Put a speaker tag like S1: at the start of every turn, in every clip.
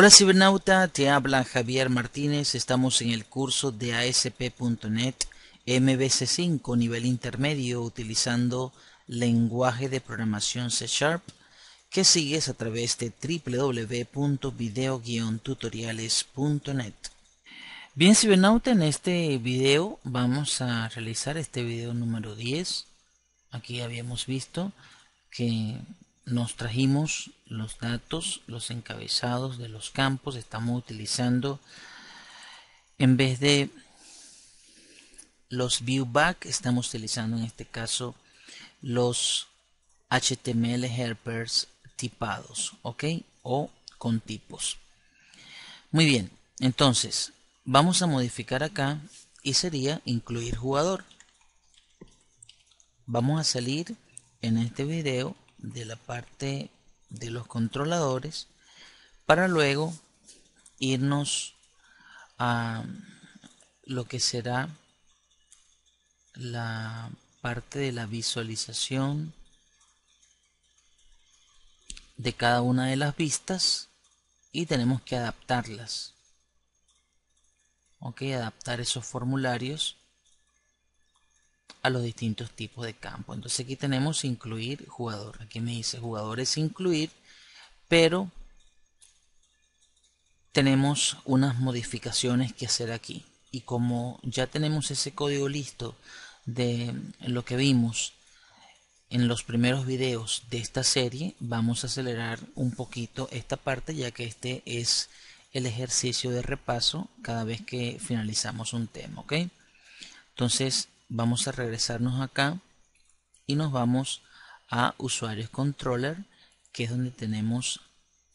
S1: Hola cibernauta, te habla Javier Martínez, estamos en el curso de ASP.NET MVC5 nivel intermedio utilizando lenguaje de programación C Sharp que sigues a través de www.video-tutoriales.net. Bien cibernauta, en este video vamos a realizar este video número 10. Aquí habíamos visto que nos trajimos los datos, los encabezados de los campos. Estamos utilizando, en vez de los viewback, estamos utilizando en este caso los HTML helpers tipados, ¿ok? O con tipos. Muy bien, entonces vamos a modificar acá y sería incluir jugador. Vamos a salir en este video de la parte de los controladores para luego irnos a lo que será la parte de la visualización de cada una de las vistas y tenemos que adaptarlas. Ok adaptar esos formularios a los distintos tipos de campo. Entonces aquí tenemos incluir jugador. Aquí me dice jugadores incluir, pero tenemos unas modificaciones que hacer aquí. Y como ya tenemos ese código listo de lo que vimos en los primeros videos de esta serie, vamos a acelerar un poquito esta parte ya que este es el ejercicio de repaso cada vez que finalizamos un tema, ¿ok? Entonces vamos a regresarnos acá y nos vamos a usuarios controller que es donde tenemos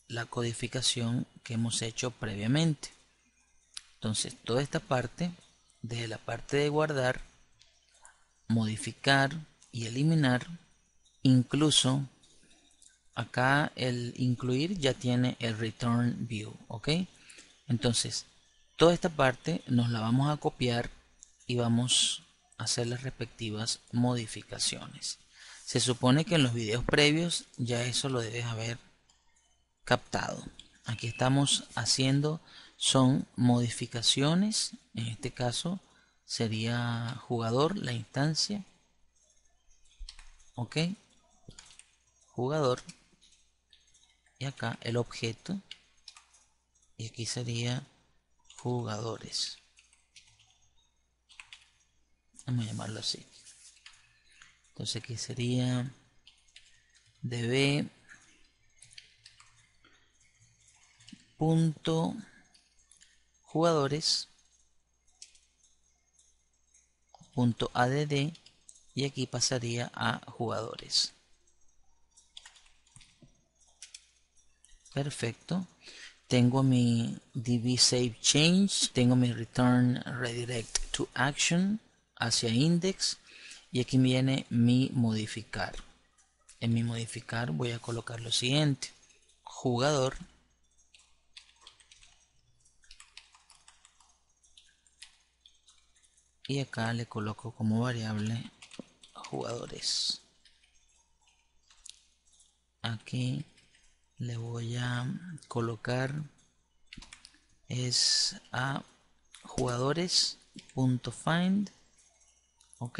S1: la codificación que hemos hecho previamente. Entonces toda esta parte desde la parte de guardar modificar y eliminar incluso acá el incluir ya tiene el return view ok entonces toda esta parte nos la vamos a copiar y vamos hacer las respectivas modificaciones. Se supone que en los videos previos ya eso lo debes haber captado. Aquí estamos haciendo son modificaciones. En este caso sería jugador la instancia. Ok. Jugador. Y acá el objeto. Y aquí sería jugadores vamos a llamarlo así. Entonces aquí sería db punto jugadores punto add y aquí pasaría a jugadores. Perfecto. Tengo mi db save change tengo mi return redirect to action hacia index y aquí viene mi modificar. En mi modificar voy a colocar lo siguiente. Jugador. Y acá le coloco como variable jugadores. Aquí le voy a colocar es a jugadores.find ok.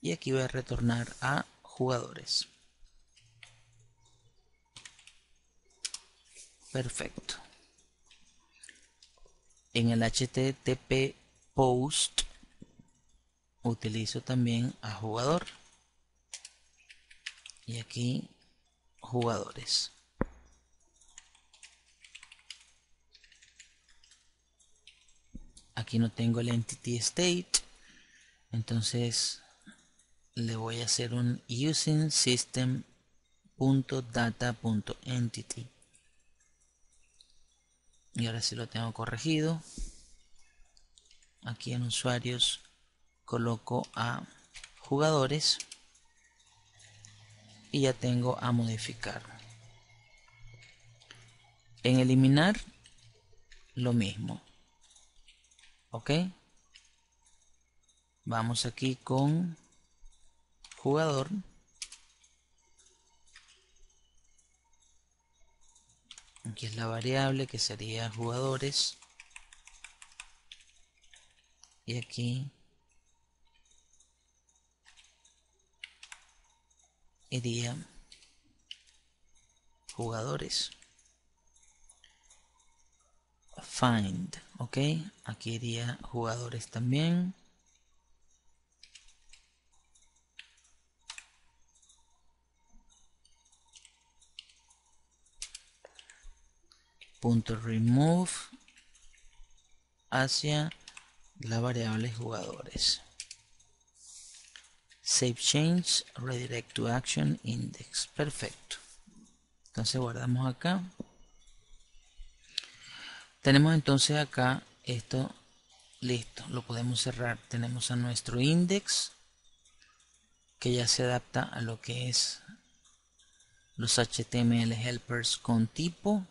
S1: Y aquí voy a retornar a jugadores. Perfecto. En el http post utilizo también a jugador. Y aquí jugadores. Aquí no tengo el entity state entonces le voy a hacer un using system.data.entity y ahora sí lo tengo corregido. Aquí en usuarios coloco a jugadores y ya tengo a modificar. En eliminar lo mismo. Ok Vamos aquí con jugador. aquí es la variable que sería jugadores. Y aquí iría jugadores. Find ok. Aquí iría jugadores también punto remove hacia la variable jugadores. Save change redirect to action index. Perfecto. Entonces guardamos acá. Tenemos entonces acá esto listo. Lo podemos cerrar. Tenemos a nuestro index que ya se adapta a lo que es los html helpers con tipo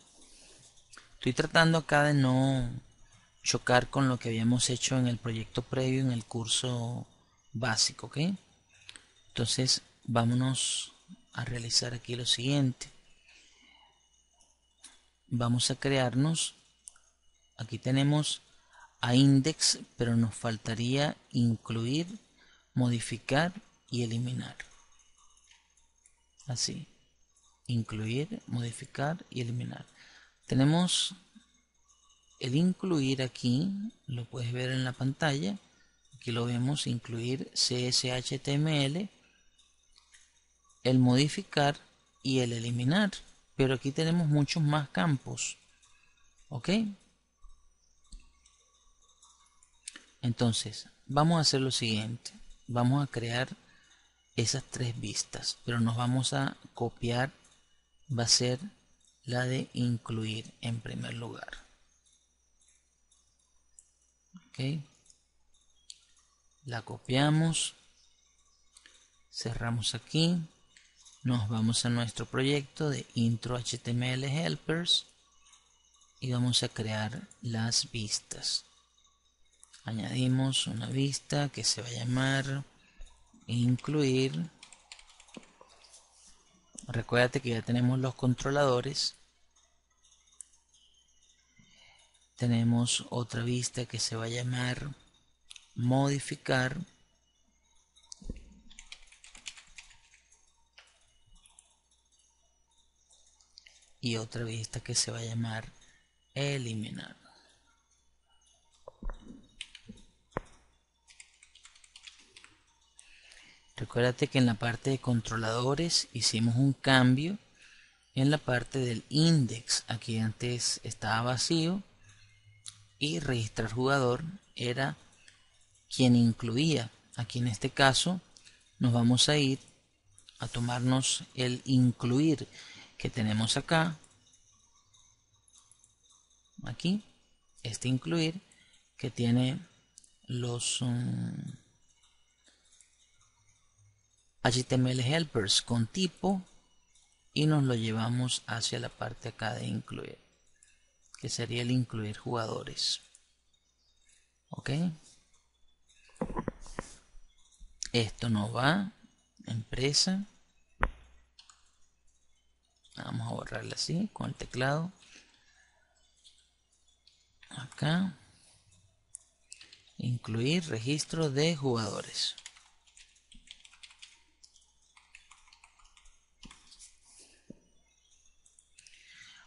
S1: estoy tratando acá de no chocar con lo que habíamos hecho en el proyecto previo en el curso básico ok entonces vámonos a realizar aquí lo siguiente. Vamos a crearnos aquí tenemos a index pero nos faltaría incluir modificar y eliminar. Así incluir modificar y eliminar tenemos el incluir aquí lo puedes ver en la pantalla aquí lo vemos incluir cshtml el modificar y el eliminar. Pero aquí tenemos muchos más campos ok entonces vamos a hacer lo siguiente. Vamos a crear esas tres vistas pero nos vamos a copiar. Va a ser la de incluir en primer lugar. Ok. La copiamos. Cerramos aquí. Nos vamos a nuestro proyecto de intro html helpers y vamos a crear las vistas. Añadimos una vista que se va a llamar incluir recuérdate que ya tenemos los controladores tenemos otra vista que se va a llamar modificar y otra vista que se va a llamar eliminar. Recuérdate que en la parte de controladores hicimos un cambio en la parte del index. Aquí antes estaba vacío y registrar jugador era quien incluía. Aquí en este caso nos vamos a ir a tomarnos el incluir que tenemos acá aquí este incluir que tiene los HTML helpers con tipo y nos lo llevamos hacia la parte acá de incluir que sería el incluir jugadores. Ok esto nos va empresa. Vamos a borrarla así con el teclado. Acá. Incluir registro de jugadores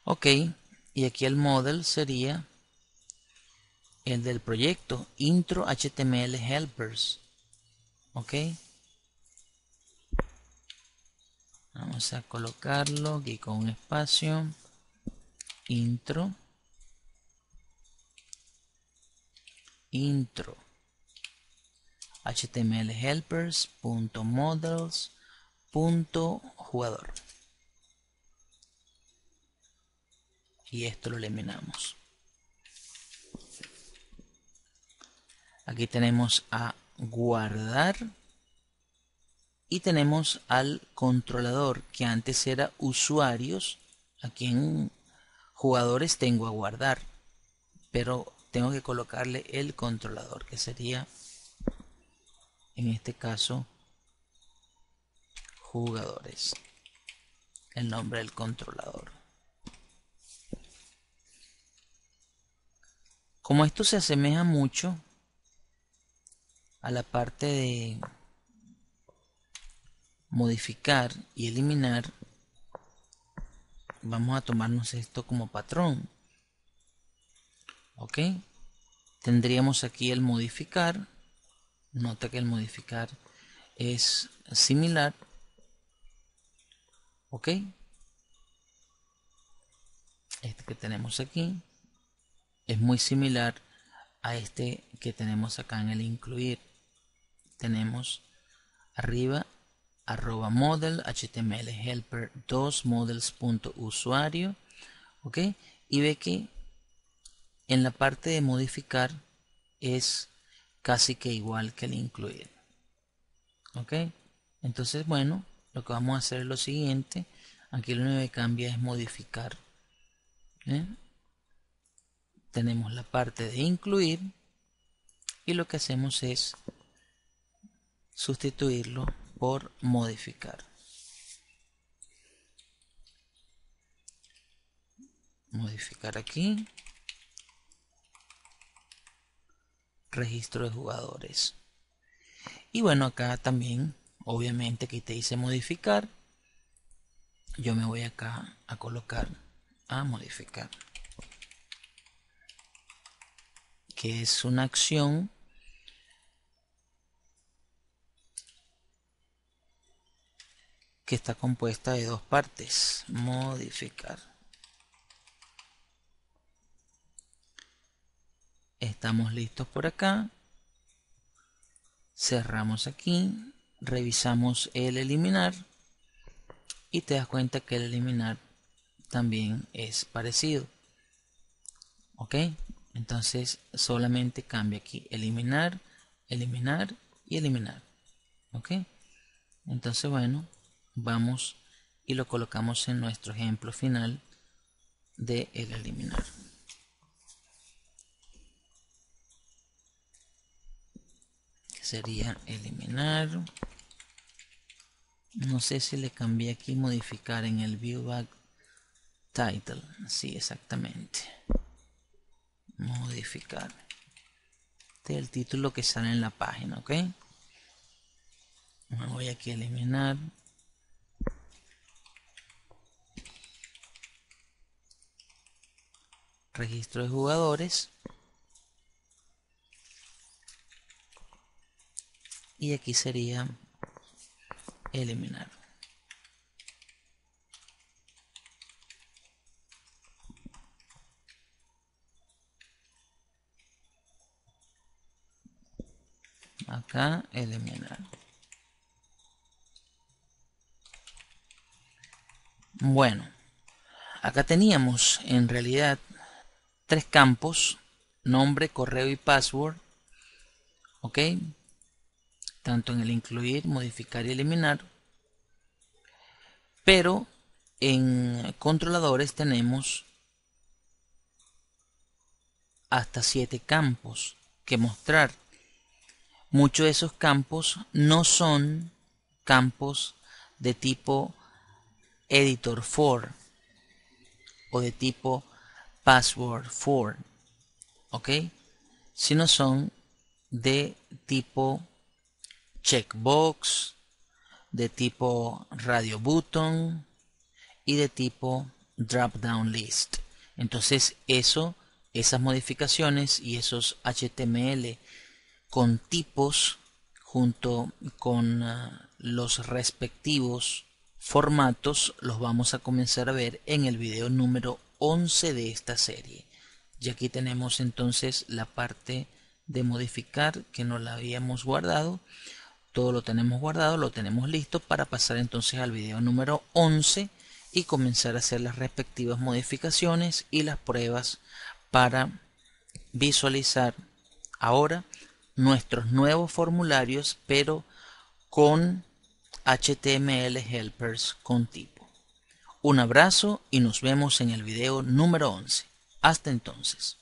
S1: ok y aquí el model sería el del proyecto intro html helpers. Ok. Vamos a colocarlo aquí con un espacio. Intro. Intro. Html helpers models jugador y esto lo eliminamos. Aquí tenemos a guardar y tenemos al controlador que antes era usuarios aquí en jugadores tengo a guardar pero tengo que colocarle el controlador que sería en este caso jugadores el nombre del controlador Como esto se asemeja mucho a la parte de modificar y eliminar, vamos a tomarnos esto como patrón. ¿Ok? Tendríamos aquí el modificar. Nota que el modificar es similar. ¿Ok? Este que tenemos aquí es muy similar a este que tenemos acá en el incluir. Tenemos arriba arroba model html helper 2 models.usuario ok y ve que en la parte de modificar es casi que igual que el incluir ok entonces bueno lo que vamos a hacer es lo siguiente aquí lo único que cambia es modificar ¿eh? Tenemos la parte de incluir y lo que hacemos es sustituirlo por modificar. Modificar aquí. Registro de jugadores. Y bueno acá también obviamente que te dice modificar. Yo me voy acá a colocar a modificar que es una acción que está compuesta de dos partes modificar. Estamos listos por acá. Cerramos aquí revisamos el eliminar y te das cuenta que el eliminar también es parecido. Ok entonces solamente cambia aquí eliminar eliminar y eliminar ok entonces bueno vamos y lo colocamos en nuestro ejemplo final de el eliminar. Sería eliminar. No sé si le cambié aquí modificar en el view back title. Sí exactamente modificar este es el título que sale en la página ok me voy aquí a eliminar. Registro de jugadores. Y aquí sería eliminar eliminar bueno acá teníamos en realidad tres campos, nombre, correo y password, ok, tanto en el incluir, modificar y eliminar, pero en controladores tenemos hasta siete campos que mostrar. Muchos de esos campos no son campos de tipo editor for o de tipo password for, ¿ok? no son de tipo checkbox, de tipo radio button y de tipo drop down list. Entonces eso, esas modificaciones y esos HTML con tipos junto con ah, los respectivos formatos los vamos a comenzar a ver en el video número 11 de esta serie. Y aquí tenemos entonces la parte de modificar que no la habíamos guardado. Todo lo tenemos guardado, lo tenemos listo para pasar entonces al video número 11 y comenzar a hacer las respectivas modificaciones y las pruebas para visualizar ahora nuestros nuevos formularios pero con HTML helpers con tipo. Un abrazo y nos vemos en el video número 11. Hasta entonces.